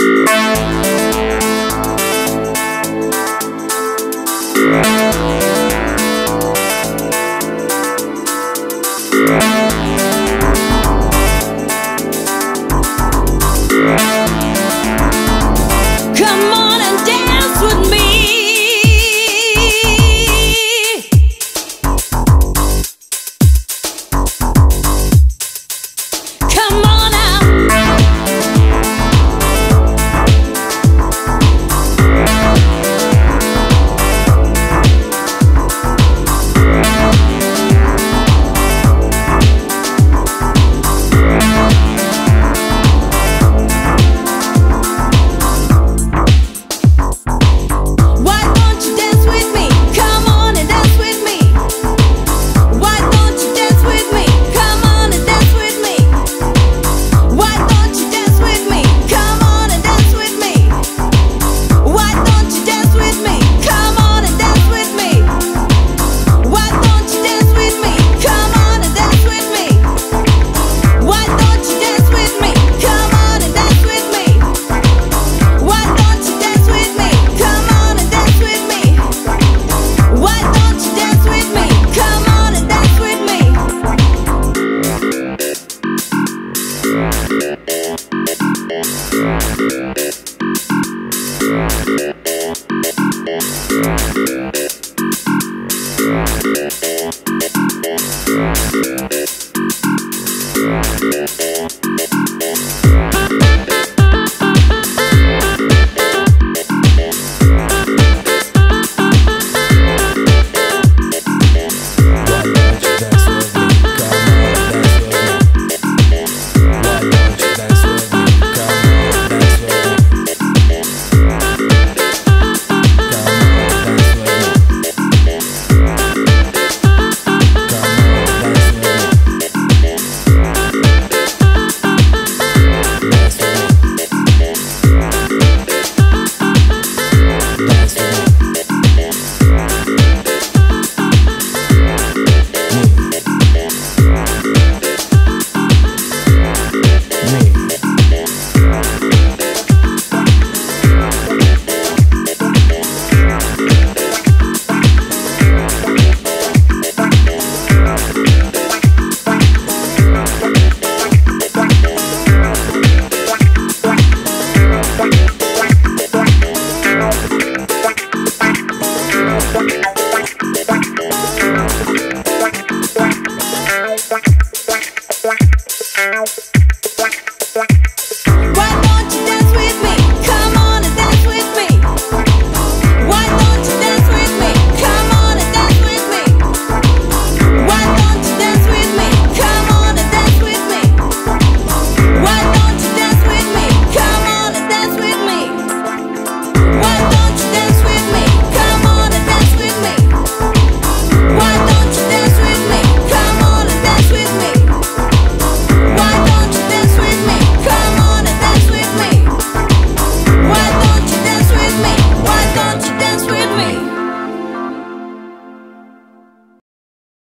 Yeah. Rasmus. Yeah.